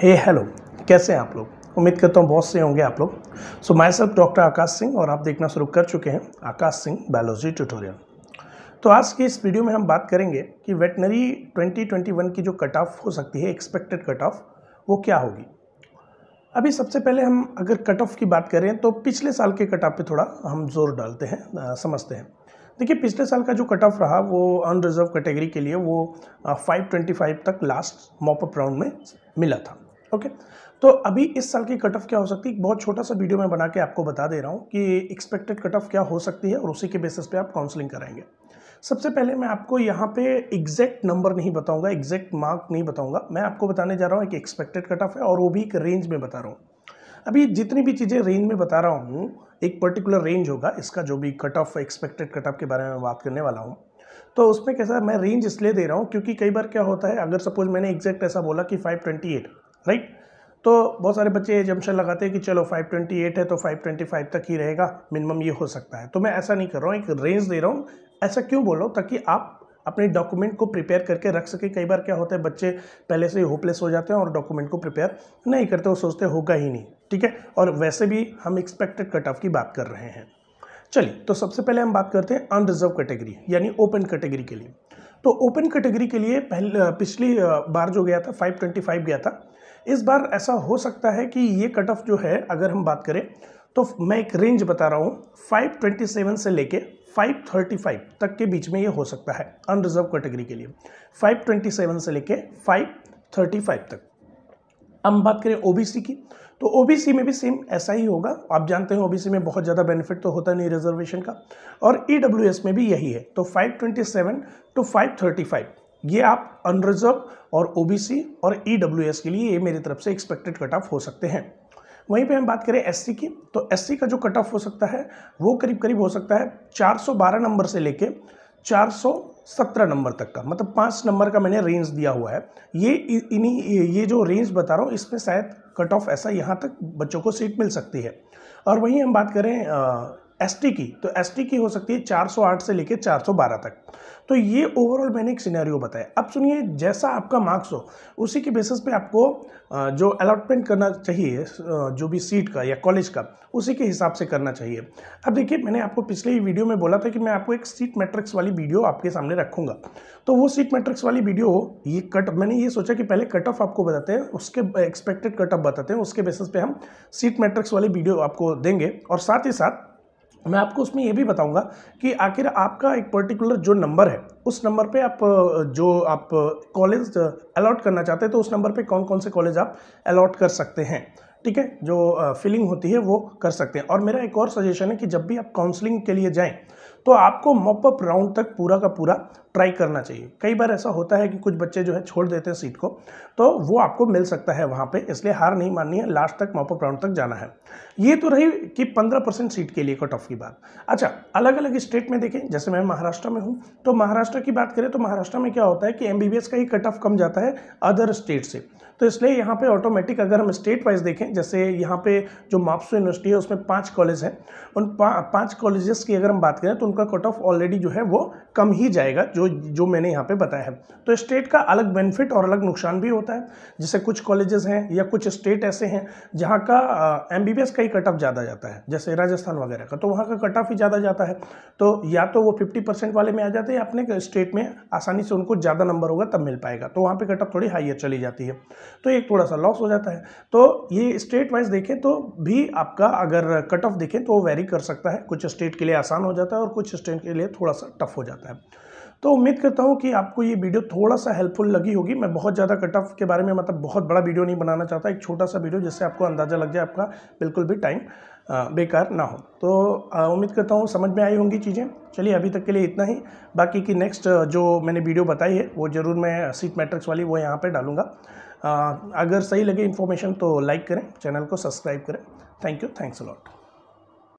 हे hello कैसे हैं आप लोग? उम्मीद करता हूँ बहुत से होंगे आप लोग। So myself doctor Akash Singh और आप देखना शुरू कर चुके हैं आकाश सिंह बायोलॉजी ट्यूटोरियल तो आज की इस वीडियो में हम बात करेंगे कि वेटनरी 2021 की जो कट ऑफ़ हो सकती है एक्सपेक्टेड कट ऑफ़ वो क्या होगी। अभी सबसे पहले हम अगर कट ऑफ़ की बात करें तो पिछले साल के कट ऑफ़ पे थोड़ा हम ज़ोर डालते हैं समझते हैं। देखिए, पिछले साल का जो कट ऑफ़ रहा, वो अनरिजर्व कैटेगरी के लिए वो फाइव ट्वेंटी फाइव तक लास्ट मॉपअप राउंड में मिला था। ओके। तो अभी इस साल की कट ऑफ़ क्या हो सकती है? बहुत छोटा सा वीडियो मैं बना के आपको बता दे रहा हूँ कि एक्सपेक्टेड कट ऑफ़ क्या हो सकती है और उसी के बेसिस पे आप काउंसलिंग कराएँगे। सबसे पहले मैं आपको यहाँ पे एग्जैक्ट नंबर नहीं बताऊँगा एग्जैक्ट मार्क नहीं बताऊँगा। मैं आपको बताने जा रहा हूँ एक एक्सपेक्टेड कट ऑफ़ है और वो भी एक रेंज में बता रहा हूँ। अभी जितनी भी चीज़ें रेंज में बता रहा हूँ, एक पर्टिकुलर रेंज होगा, इसका जो भी cut off expected cut off के बारे में बात करने वाला हूँ। तो उसमें कैसा मैं रेंज इसलिए दे रहा हूँ क्योंकि कई बार क्या होता है, अगर सपोज़ मैंने एग्जैक्ट ऐसा बोला कि 528 राइट? तो बहुत सारे बच्चे ये जमशन लगाते हैं कि चलो 528 है तो 525 तक ही रहेगा मिनिमम ये हो सकता है। तो मैं ऐसा नहीं कर रहा हूँ, एक रेंज दे रहा हूँ। ऐसा क्यों बोल रहा हूँ? ताकि आप अपने डॉक्यूमेंट को प्रिपेयर करके रख सके। कई बार क्या होता है, बच्चे पहले से ही होपलेस हो जाते हैं और डॉक्यूमेंट को प्रिपेयर नहीं करते वो सोचते होगा ही नहीं, ठीक है? और वैसे भी हम एक्सपेक्टेड कट ऑफ़ की बात कर रहे हैं। चलिए तो सबसे पहले हम बात करते हैं अनरिजर्व कैटेगरी यानी ओपन कैटेगरी के लिए। तो ओपन कैटेगरी के लिए पहले पिछली बार जो गया था 525 गया था, इस बार ऐसा हो सकता है कि ये कट ऑफ़ जो है, अगर हम बात करें तो मैं एक रेंज बता रहा हूँ 527 से लेके 535 तक के बीच में ये हो सकता है अनरिजर्व कैटेगरी के लिए। 527 से लेके 535 तक। हम बात करें ओबीसी की तो ओबीसी में भी सेम ऐसा ही होगा। आप जानते हैं ओबीसी में बहुत ज़्यादा बेनिफिट तो होता नहीं रिजर्वेशन का। और ईडब्ल्यूएस e में भी यही है तो 527 टू 535 ये आप अनरिजर्व और ओबीसी और ईडब्ल्यूएस e के लिए ये मेरी तरफ़ से एक्सपेक्टेड कट ऑफ़ हो सकते हैं। वहीं पे हम बात करें एससी की तो एससी का जो कट ऑफ़ हो सकता है, वो करीब करीब हो सकता है 412 नंबर से लेके 417 नंबर तक का मतलब पाँच नंबर का मैंने रेंज दिया हुआ है। ये इन्हीं, ये जो रेंज बता रहा हूँ, इसमें शायद कट ऑफ़ ऐसा यहाँ तक बच्चों को सीट मिल सकती है। और वहीं हम बात करें एसटी की तो एसटी की हो सकती है 408 से लेकर 412 तक। तो ये ओवरऑल मैंने एक सिनेरियो बताया। अब सुनिए, जैसा आपका मार्क्स हो, उसी के बेसिस पे आपको जो अलॉटमेंट करना चाहिए जो भी सीट का या कॉलेज का, उसी के हिसाब से करना चाहिए। अब देखिए, मैंने आपको पिछले ही वीडियो में बोला था कि मैं आपको एक सीट मैट्रिक्स वाली वीडियो आपके सामने रखूँगा। तो वो सीट मैट्रिक्स वाली वीडियो ये कट मैंने ये सोचा कि पहले कट ऑफ़ आपको बताते हैं, उसके एक्सपेक्टेड कट ऑफ़ बताते हैं, उसके बेसिस पे हम सीट मैट्रिक्स वाली वीडियो आपको देंगे। और साथ ही साथ मैं आपको उसमें ये भी बताऊँगा कि आखिर आपका एक पर्टिकुलर जो नंबर है, उस नंबर पे आप, जो आप कॉलेज अलॉट करना चाहते हैं तो उस नंबर पे कौन कौन से कॉलेज आप अलॉट कर सकते हैं, ठीक है? जो फिलिंग होती है, वो कर सकते हैं। और मेरा एक और सजेशन है कि जब भी आप काउंसलिंग के लिए जाएँ तो आपको मॉपअप राउंड तक पूरा का पूरा ट्राई करना चाहिए। कई बार ऐसा होता है कि कुछ बच्चे जो है छोड़ देते हैं सीट को तो वो आपको मिल सकता है वहाँ पे, इसलिए हार नहीं माननी है लास्ट तक मॉपअप राउंड तक जाना है। ये तो रही कि 15 परसेंट सीट के लिए कट ऑफ़ की बात। अच्छा अलग अलग स्टेट में देखें, जैसे मैं महाराष्ट्र में हूँ तो महाराष्ट्र की बात करें तो महाराष्ट्र में क्या होता है कि एमबीबीएस का ही कट ऑफ़ कम जाता है अदर स्टेट से। तो इसलिए यहाँ पे ऑटोमेटिक अगर हम स्टेट वाइज देखें, जैसे यहाँ पे जो मापसो यूनिवर्सिटी है, उसमें पाँच कॉलेज हैं। उन पाँच कॉलेजेस की अगर हम बात करें तो उनका कट ऑफ़ ऑलरेडी जो है वो कम ही जाएगा, जो जो मैंने यहाँ पे बताया है। तो स्टेट का अलग बेनिफिट और अलग नुकसान भी होता है। जैसे कुछ कॉलेजेस हैं या कुछ स्टेट ऐसे हैं जहाँ का एम बी का ही कट ऑफ़ ज़्यादा जाता है, जैसे राजस्थान वगैरह का तो वहाँ का कट ऑफ़ ही ज़्यादा जाता है। तो या तो वो फिफ्टी परसेंट वाले में आ जाते हैं अपने स्टेट में आसानी से उनको ज़्यादा नंबर होगा तब मिल पाएगा। तो वहाँ पर कट ऑफ़ थोड़ी हाइयर चली जाती है। तो एक थोड़ा सा लॉस हो जाता है। तो ये स्टेट वाइज देखें तो भी आपका अगर कट ऑफ़ देखें तो वो वेरी कर सकता है। कुछ स्टेट के लिए आसान हो जाता है और कुछ स्टेट के लिए थोड़ा सा टफ हो जाता है। तो उम्मीद करता हूँ कि आपको ये वीडियो थोड़ा सा हेल्पफुल लगी होगी। मैं बहुत ज़्यादा कट ऑफ़ के बारे में मतलब बहुत बड़ा वीडियो नहीं बनाना चाहता। एक छोटा सा वीडियो जिससे आपको अंदाज़ा लग जाए आपका बिल्कुल भी टाइम बेकार ना हो। तो उम्मीद करता हूँ समझ में आई होंगी चीज़ें। चलिए अभी तक के लिए इतना ही। बाकी की नेक्स्ट जो मैंने वीडियो बताई है, वो ज़रूर मैं सीट मैट्रिक्स वाली वो यहाँ पर डालूँगा। अगर सही लगे इन्फॉर्मेशन तो लाइक करें चैनल को सब्सक्राइब करें। Thank you thanks a lot